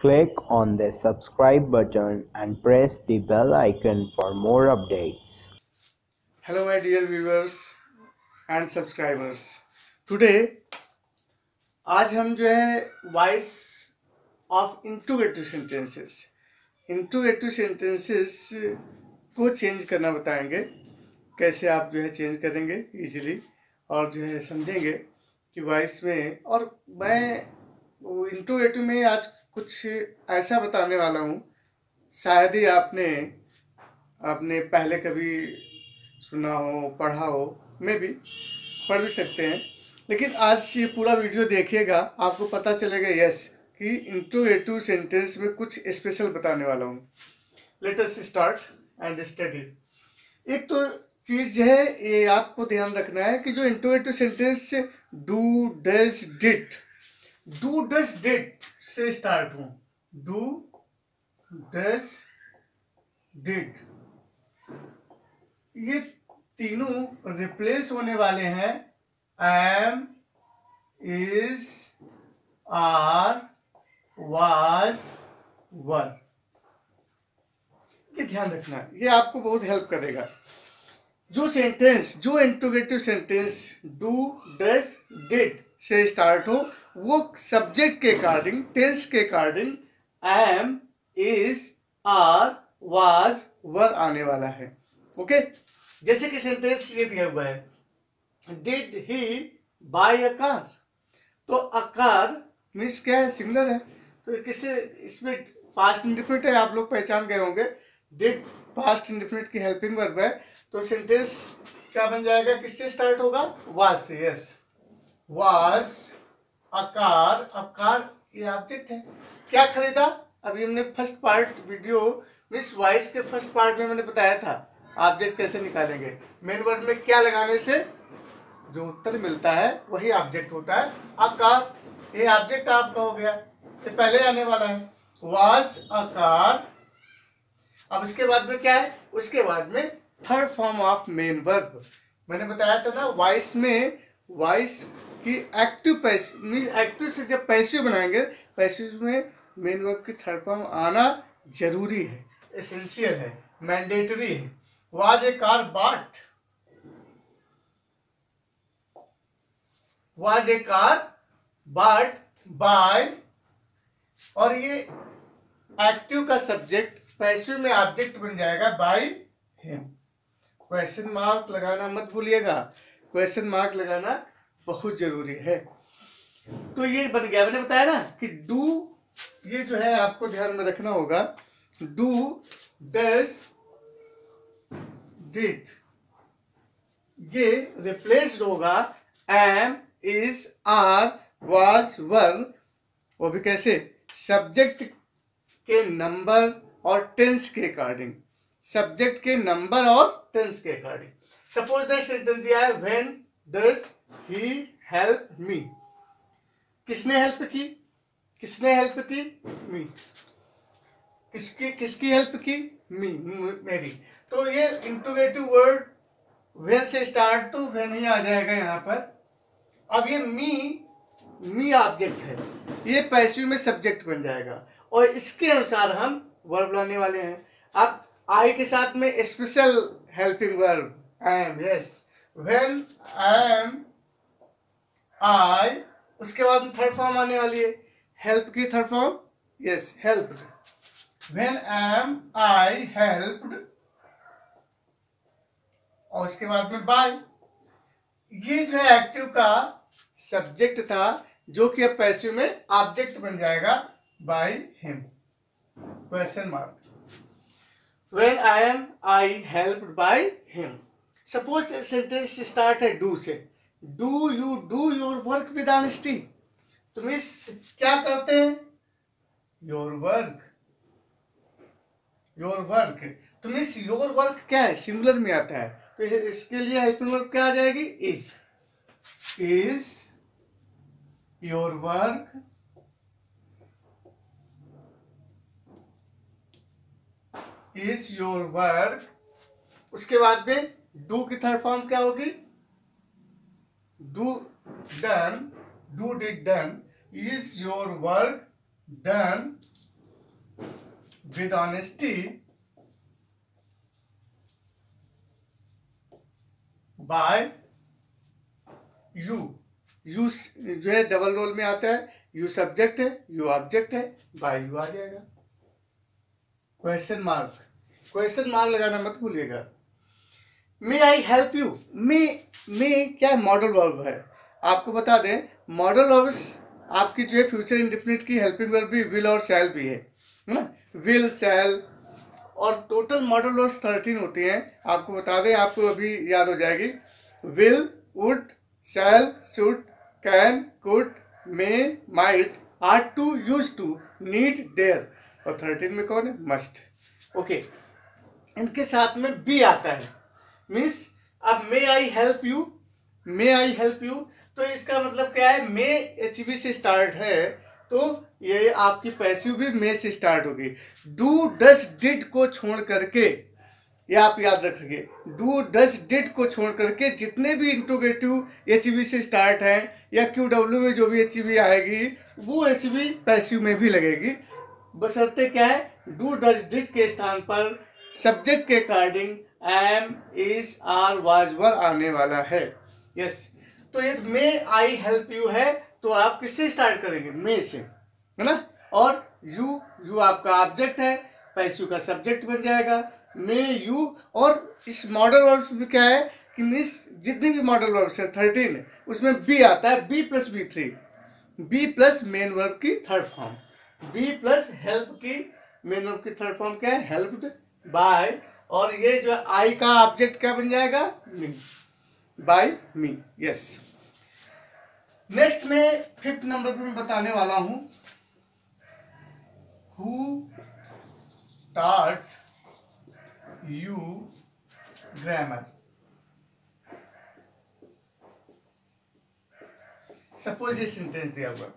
Click on the subscribe button and press the bell icon for more updates. Hello, my dear viewers and subscribers. Today आज हम जो है voice of interrogative sentences interrogative sentences को change करना बताएँगे कैसे आप जो है चेंज करेंगे इजीली और जो है समझेंगे कि वॉइस में और मैं इंटूगेटिव में आज कुछ ऐसा बताने वाला हूँ। शायद ही आपने आपने पहले कभी सुना हो, पढ़ा हो, मे भी पढ़ भी सकते हैं। लेकिन आज ये पूरा वीडियो देखिएगा, आपको पता चलेगा यस, कि इंटरोगेटिव सेंटेंस में कुछ स्पेशल बताने वाला हूँ। Let us start and study एक तो चीज़ है, ये आपको ध्यान रखना है कि जो interrogative sentence do does did do does did से स्टार्ट हूँ डू डज डिड ये तीनों रिप्लेस होने वाले हैं. Am is are was were ये ध्यान रखना. ये आपको बहुत हेल्प करेगा. जो सेंटेंस जो interrogative sentence do does did से स्टार्ट हो। वो सब्जेक्ट के अकॉर्डिंग टेंस के according am is are was were आने वाला है। ओके जैसे कि सेंटेंस ये दिया हुआ है। Did he buy a car तो अ कार मीन्स क्या है? सिमिलर है। तो किससे, इसमें पास्ट इंडिफिनिट है, आप लोग पहचान गए होंगे। डिड पास्ट इंडिफिनिट की हेल्पिंग वर्ब है। तो सेंटेंस क्या बन जाएगा? किससे स्टार्ट होगा? वाज से यस वाज अकार अकार ये ऑब्जेक्ट है। क्या खरीदा? अभी हमने फ़र्स्ट पार्ट वीडियो मिस वॉइस के फ़र्स्ट पार्ट में मैंने बताया था ऑब्जेक्ट कैसे निकालेंगे। मेन वर्ड में क्या लगाने से जो उत्तर मिलता है, वही ऑब्जेक्ट होता है। आकार, ये ऑब्जेक्ट आपका हो गया ये पहले आने वाला है। वाज आकार, अब उसके बाद में क्या है? उसके बाद में third form of main verb मैंने बताया था ना वॉइस में वॉइस की एक्टिव पैसिव मीन एक्टिव से जब पैसिव बनाएँगे पैसिव में मेन वर्ब की थर्ड फॉर्म आना ज़रूरी है एसेंशियल है मैंडेटरी है। Was a car bought? Was a car bought by, और ये एक्टिव का सब्जेक्ट पैसिव में ऑब्जेक्ट बन जाएगा बाय हिम क्वेश्चन मार्क लगाना मत भूलिएगा। क्वेश्चन मार्क लगाना बहुत ज़रूरी है। तो ये बन गया। मैंने बताया ना कि डू ये जो है आपको ध्यान में रखना होगा। डू डस डिड ये रिप्लेस्ड होगा। Am is are was were वो भी कैसे? सब्जेक्ट के नंबर और टेंस के अकॉर्डिंग सब्जेक्ट के नंबर और टेंस के अकॉर्डिंग सपोज़ दिया है when does he help me किसने हेल्प की? किसने हेल्प की? मी किसकी किसकी हेल्प की? मी मेरी. तो ये इंटोगेटिव वर्ड वेन से स्टार्ट तो वेन ही आ जाएगा यहाँ पर। अब ये मी मी ऑब्जेक्ट है। ये पैसिव में सब्जेक्ट बन जाएगा। और इसके अनुसार हम वर्ब लाने वाले हैं। अब आई के साथ में special helping verb I am yes when I am I उसके बाद थर्ड फॉर्म आने वाली है। हेल्प की third form yes help when am I helped और उसके बाद में बाय ये जो है एक्टिव का सब्जेक्ट था, जो कि अब पैसिव में ऑब्जेक्ट बन जाएगा by him question mark when I am I help by him suppose sentence start है डू से do you do your work with honesty तुम इस क्या करते हैं? योर वर्क योर वर्क तुम इस योर वर्क क्या है? सिंगुलर में आता है। तो इसके लिए हेल्पिंग वर्ब क्या आ जाएगी? Is is your work is your work उसके बाद में डू की थर्ड फॉर्म क्या होगी? Do done do did done is your work done with honesty by you you जो है डबल रोल में आता है. यू सब्जेक्ट है यू ऑब्जेक्ट है बाय यू आ जाएगा. क्वेश्चन मार्क क्वेश्चन मार्क लगाना मत भूलिएगा. मे आई हेल्प यू मे मे क्या मॉडल वर्ब है? आपको बता दें मॉडल वर्ब्स आपकी जो है फ्यूचर इंडिफिनिट की हेल्पिंग वर्ब भी विल और सेल भी है ना? विल सेल और टोटल मॉडल वर्ब्स थर्टीन होती हैं। आपको बता दें, आपको अभी याद हो जाएगी। Will would shall should can could may might ought to used to need dare और थर्टीन में कौन है? Must okay okay. इनके साथ में बी आता है। मीन्स अब may I help you may I help you तो इसका मतलब क्या है? मे एच बी से स्टार्ट है तो ये आपकी पैसिव भी मे से स्टार्ट होगी। डू डस डिड को छोड़ करके, ये आप याद रखिए। डू डस डिड को छोड़ करके जितने भी इंट्रोगेटिव एच बी से स्टार्ट हैं, या क्यू डब्ल्यू में जो भी एच बी आएगी, वो एच बी पैसिव में भी लगेगी। बसरते क्या है? डू डस डिड के स्थान पर सब्जेक्ट के according am is are was were आने वाला है। यस तो ये मे आई हेल्प यू है तो आप किससे स्टार्ट करेंगे? मे से। है ना? और यू यू आपका ऑब्जेक्ट है, पैसू का सब्जेक्ट बन जाएगा। मे यू और इस मॉडल वर्ब में क्या है कि मिस जितने भी मॉडल वर्ब है थर्टीन उसमें बी आता है be plus V three be plus main verb की third form be plus help की मेन वर्ब की थर्ड फॉर्म क्या है? हेल्प्ड बाय और ये जो आई का ऑब्जेक्ट क्या बन जाएगा? Me by me yes next में फिफ्थ नंबर पे मैं बताने वाला हूँ। Who taught you grammar suppose ये सेंटेंस दिया हुआ।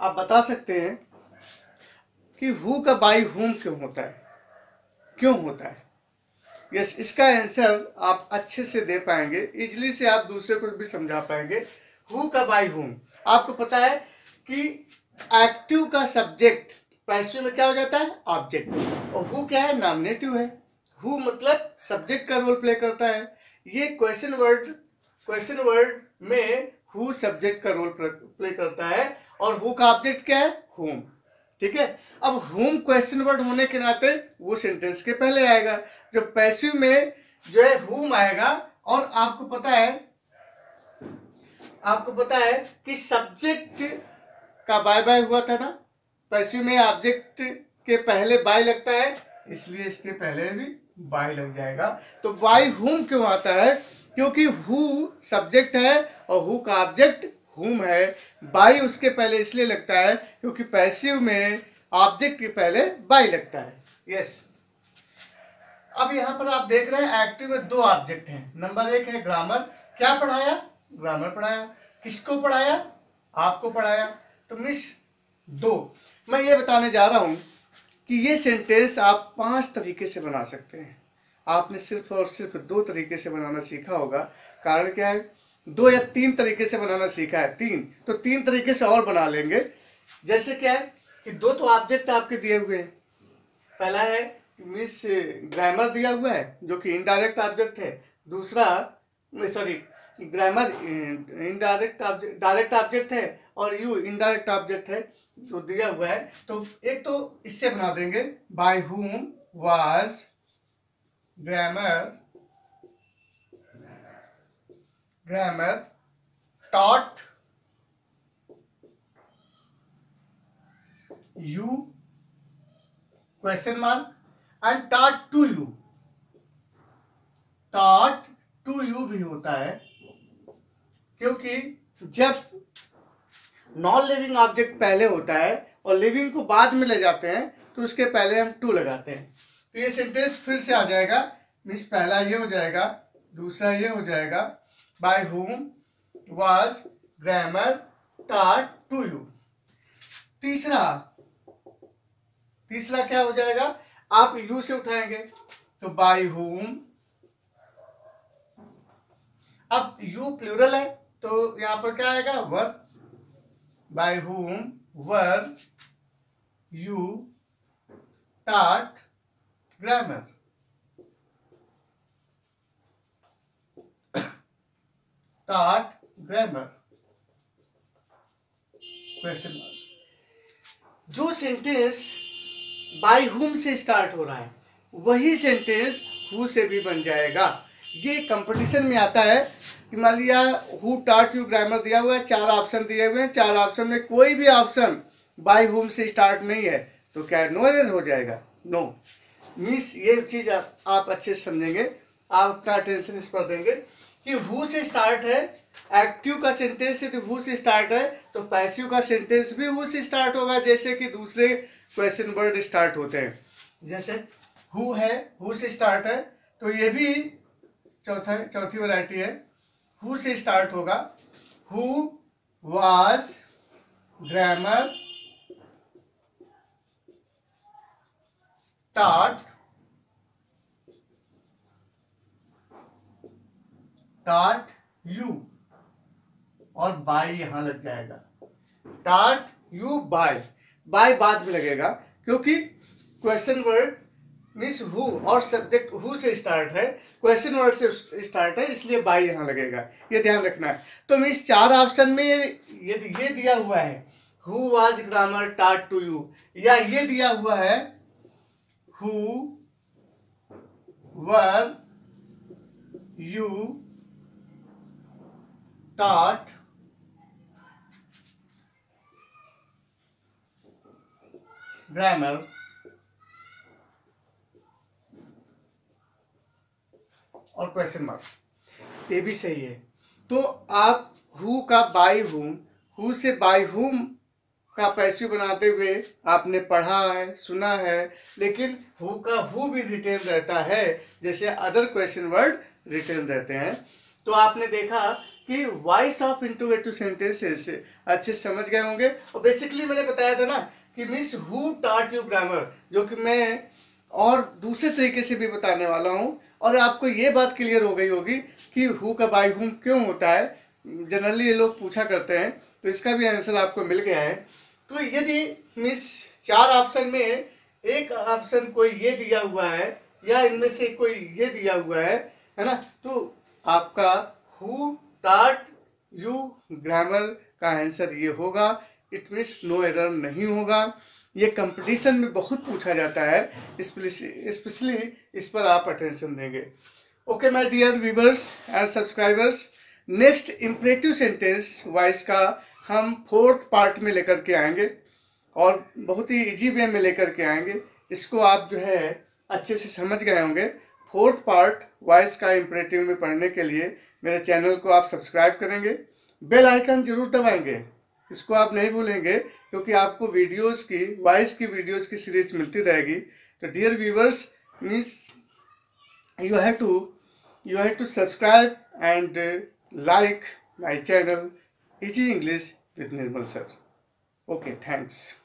आप बता सकते हैं कि हु का बाई हुम क्यों होता है? क्यों होता है? यस इसका आंसर आप अच्छे से दे पाएँगे। इजली से आप दूसरे को भी समझा पाएँगे। हु का बाई हुम आपको पता है कि एक्टिव का सब्जेक्ट पैसिव में क्या हो जाता है? ऑब्जेक्ट और हु क्या है? नॉमिनेटिव है। हु मतलब सब्जेक्ट का रोल प्ले करता है। ये क्वेश्चन वर्ड क्वेश्चन वर्ड में हु सब्जेक्ट का रोल प्ले करता है। और हु का ऑब्जेक्ट क्या है? होम ठीक है? अब होम क्वेश्चन वर्ड होने के नाते वो सेंटेंस के पहले आएगा। जो पैसिव में जो है होम आएगा, और आपको पता है, आपको पता है कि सब्जेक्ट का बाय बाय हुआ था ना? पैसिव में ऑब्जेक्ट के पहले बाय लगता है, इसलिए इसके पहले भी बाय लग जाएगा। तो बाय होम क्यों आता है? क्योंकि हु सब्जेक्ट है और हु का ऑब्जेक्ट हुम है बाई उसके पहले इसलिए लगता है क्योंकि पैसिव में ऑब्जेक्ट के पहले बाई लगता है। यस अब यहाँ पर आप देख रहे हैं एक्टिव में दो ऑब्जेक्ट हैं। नंबर एक है ग्रामर क्या पढ़ाया? ग्रामर पढ़ाया। किसको पढ़ाया? आपको पढ़ाया। तो मिस दो। मैं ये बताने जा रहा हूँ कि ये सेंटेंस आप पाँच तरीके से बना सकते हैं। आपने सिर्फ़ और सिर्फ़ दो तरीके से बनाना सीखा होगा। कारण क्या है? दो या तीन तरीके से बनाना सीखा है, तीन। तो तीन तरीके से और बना लेंगे। जैसे क्या है कि दो तो ऑब्जेक्ट आपके दिए हुए हैं। पहला है मिस ग्रामर दिया हुआ है, जो कि इनडायरेक्ट ऑब्जेक्ट है। दूसरा sorry grammar indirect object direct object है और यू इनडायरेक्ट ऑब्जेक्ट है, जो दिया हुआ है। तो एक तो इससे बना देंगे by whom was grammar grammar. Taught. You. Question mark. And taught to you. Taught to you भी होता है, क्योंकि जब नॉन लिविंग ऑब्जेक्ट पहले होता है और लिविंग को बाद में ले जाते हैं तो उसके पहले हम टू लगाते हैं। तो ये सेंटेंस फिर से आ जाएगा मीन्स पहला ये हो जाएगा, दूसरा ये हो जाएगा by whom was grammar taught to you. तीसरा तीसरा क्या हो जाएगा? आप यू से उठाएँगे तो बाय हुम अब यू प्लूरल है तो यहाँ पर क्या आएगा? Were by whom were you taught grammar? Taught grammar. Question जो सेंटेंस बाय हुम से स्टार्ट हो रहा है वही सेंटेंस हु से भी बन जाएगा। ये कंपटीशन में आता है कि मान लिया हु टाट यू ग्रामर दिया हुआ है चार ऑप्शन दिए हुए हैं चार ऑप्शन में कोई भी ऑप्शन बाय होम से स्टार्ट नहीं है तो क्या नो एरर हो जाएगा? नो मीन्स ये चीज़ आप, आप अच्छे से समझेंगे। आप अपना अटेंशन इस पर देंगे। कि हु से स्टार्ट है एक्टिव का सेंटेंस यदि हु से स्टार्ट है तो पैसिव का सेंटेंस भी हु से स्टार्ट होगा, जैसे कि दूसरे क्वेश्चन वर्ड स्टार्ट होते हैं। जैसे हु है हु से स्टार्ट है तो ये भी चौथा, चौथी वैरायटी है। हु से स्टार्ट होगा? हु वाज ग्रामर टाट टाट यू, और बाय यहाँ लग जाएगा। टाट यू, बाय। बाय बाद में लगेगा, क्योंकि क्वेश्चन वर्ड मीन्स हु और सब्जेक्ट हु से स्टार्ट है। क्वेश्चन वर्ड से स्टार्ट है, इसलिए बाई यहाँ लगेगा। ये ध्यान रखना है। तो मीन्स चार ऑप्शन में यदि ये दिया हुआ है। Who was grammar taught to you या ये दिया हुआ है who were you taught grammar और क्वेश्चन मार्क ये भी सही है। तो आप हु का बाई हुम हु से बाई हुम का पैसिव बनाते हुए आपने पढ़ा है, सुना है, लेकिन हु का हु भी रिटेन रहता है, जैसे अदर क्वेश्चन वर्ड रिटेन रहते हैं। तो आपने देखा कि वॉइस ऑफ़ इंटूगेटिव सेंटेंसेस अच्छे समझ गए होंगे। और बेसिकली मैंने बताया था ना कि miss who taught you grammar जो कि मैं और दूसरे तरीके से भी बताने वाला हूँ। और आपको ये बात क्लियर हो गई होगी कि हु का बाई हुम क्यों होता है। जनरली ये लोग पूछा करते हैं तो इसका भी आंसर आपको मिल गया है। तो यदि मिस चार ऑप्शन में एक ऑप्शन कोई ये दिया हुआ है, या इनमें से कोई ये दिया हुआ है है ना? तो आपका हु टाट यू ग्रामर का आंसर ये होगा। इट मीन्स नो एरर नहीं होगा। ये कंपटीशन में बहुत पूछा जाता है। स्पेशली इस पर आप अटेंशन देंगे। Okay my dear viewers and subscribers next imperative sentence voice का हम फोर्थ पार्ट में लेकर के आएँगे और बहुत ही इजी वे में लेकर के आएँगे। इसको आप जो है अच्छे से समझ गए होंगे। फोर्थ पार्ट वाइस का इम्परेटिव में पढ़ने के लिए मेरे चैनल को आप सब्सक्राइब करेंगे। बेल आइकन ज़रूर दबाएँगे। इसको आप नहीं भूलेंगे, क्योंकि आपको वीडियोस की वॉइस की वीडियोस की सीरीज़ मिलती रहेगी। तो dear viewers means you have to you have to subscribe and like my channel easy English with Nirmal sir okay thanks